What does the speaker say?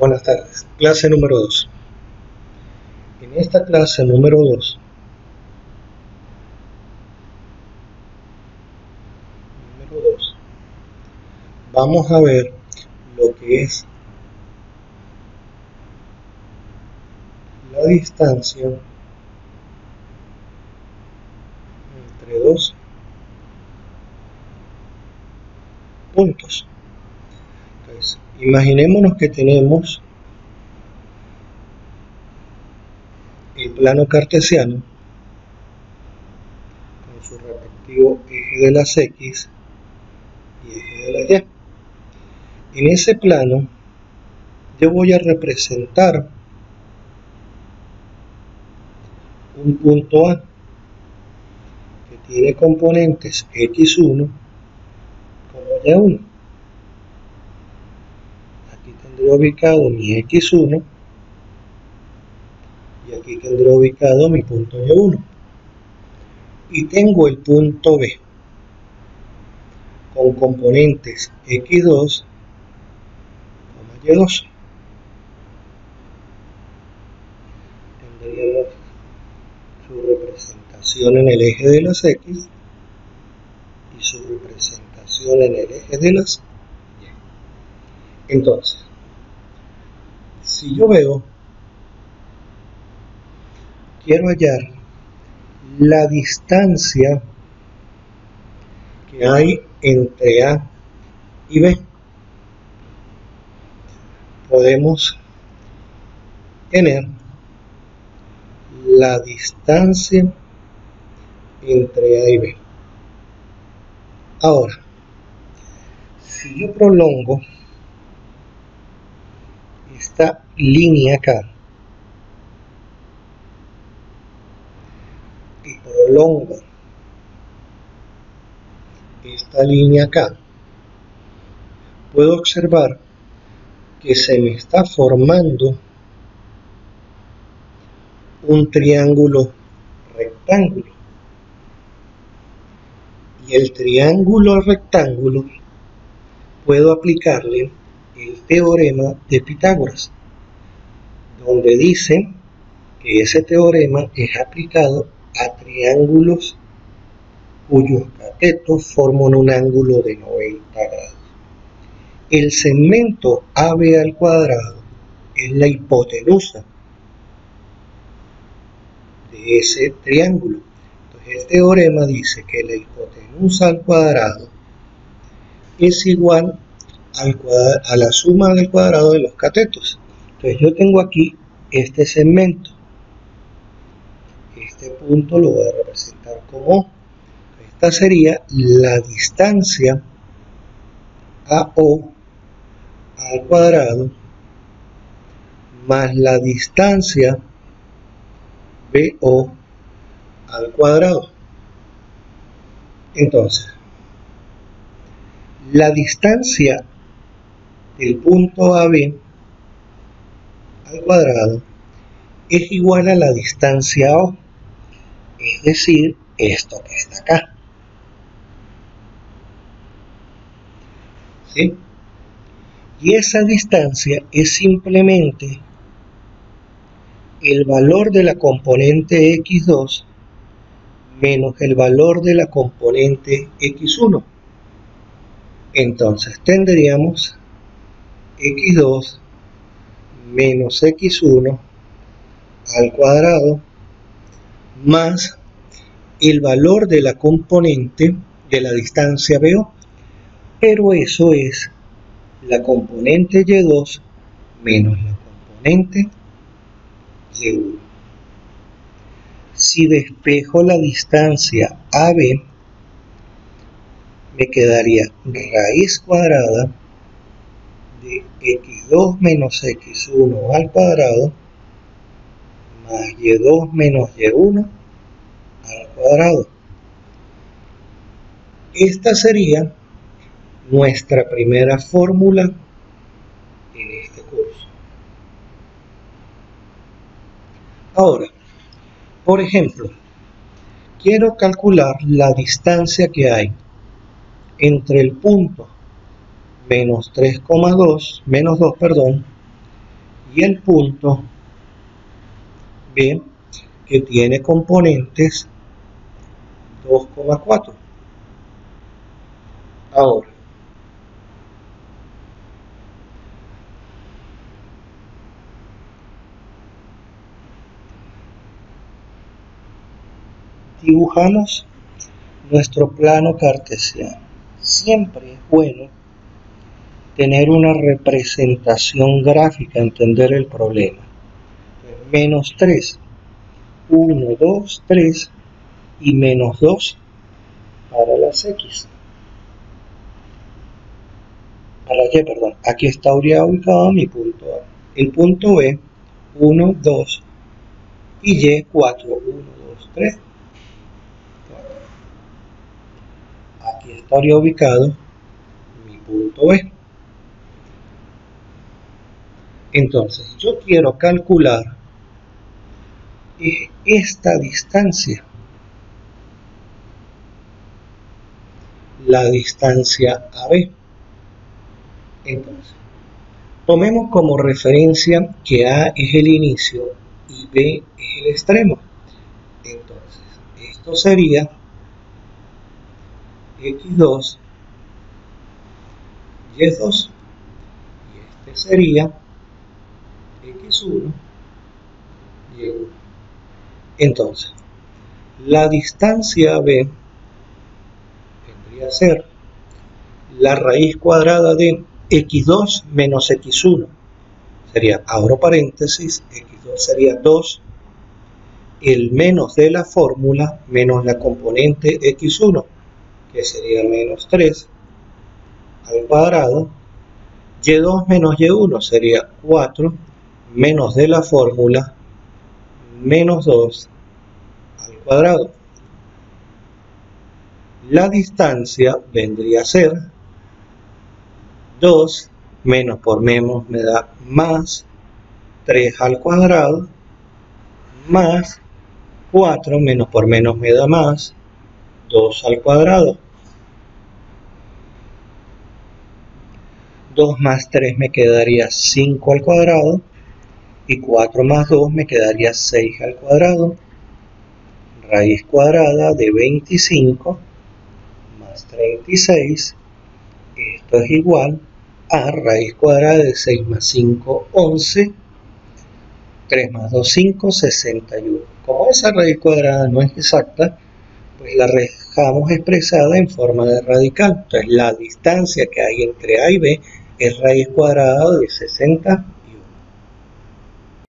Buenas tardes. Clase número 2. En esta clase número 2 número 2 vamos a ver lo que es la distancia entre dos puntos. Entonces, imaginémonos que tenemos el plano cartesiano con su respectivo eje de las X y eje de las Y. En ese plano yo voy a representar un punto A que tiene componentes x1 como y1. Aquí tendré ubicado mi x1 y aquí tendré ubicado mi punto y1. Y tengo el punto B con componentes x2 y2. Tendríamos su representación en el eje de las X y su representación en el eje de las. Entonces, si yo veo, quiero hallar la distancia que hay entre A y B, podemos tener la distancia entre A y B. Ahora, si yo prolongo esta línea acá y prolongo esta línea acá, puedo observar que se me está formando un triángulo rectángulo. Y el triángulo rectángulo puedo aplicarle el teorema de Pitágoras, donde dice que ese teorema es aplicado a triángulos cuyos catetos forman un ángulo de 90 grados. El segmento AB al cuadrado es la hipotenusa de ese triángulo. Entonces el teorema dice que la hipotenusa al cuadrado es igual al a la suma del cuadrado de los catetos. Entonces yo tengo aquí este segmento. Este punto lo voy a representar como Esta sería la distancia AO al cuadrado más la distancia BO al cuadrado. Entonces, la distancia del punto AB al cuadrado es igual a la distancia O, es decir, esto que está acá. ¿Sí? Y esa distancia es simplemente el valor de la componente x2 menos el valor de la componente x1. Entonces tendríamos x2 menos x1 al cuadrado más el valor de la componente de la distancia BO. Pero eso es la componente y2 menos la componente y1. Si despejo la distancia AB, me quedaría raíz cuadrada de x2 menos x1 al cuadrado más y2 menos y1 al cuadrado. Esta sería nuestra primera fórmula en este curso. Ahora, por ejemplo, quiero calcular la distancia que hay entre el punto menos 3,2, menos 2, perdón, y el punto B que tiene componentes 2,4. Ahora, dibujamos nuestro plano cartesiano. Siempre es bueno tener una representación gráfica, entender el problema. Menos 3, 1, 2, 3 y menos 2 para las X. Para Y, perdón. Aquí está ubicado mi punto A. El punto B, 1, 2 y Y, 4, 1, 2, 3. Aquí estaría ubicado mi punto B. Entonces, yo quiero calcular esta distancia. La distancia AB. Entonces, tomemos como referencia que A es el inicio y B es el extremo. Entonces, esto sería x2 y es2 y este sería x1 y y1 entonces la distancia b vendría a ser la raíz cuadrada de x2 menos x1 sería, abro paréntesis, x2 sería 2 el menos de la fórmula menos la componente x1 que sería menos 3 al cuadrado, y2 menos y1 sería 4 menos de la fórmula menos 2 al cuadrado. La distancia vendría a ser 2 menos por menos me da más 3 al cuadrado más 4 menos por menos me da más 2 al cuadrado. 2 más 3 me quedaría 5 al cuadrado y 4 más 2 me quedaría 6 al cuadrado. Raíz cuadrada de 25 más 36, esto es igual a raíz cuadrada de 6 más 5, 11, 3 más 2, 5, 61. Como esa raíz cuadrada no es exacta, pues la dejamos expresada en forma de radical. Entonces la distancia que hay entre A y B es raíz cuadrada de 60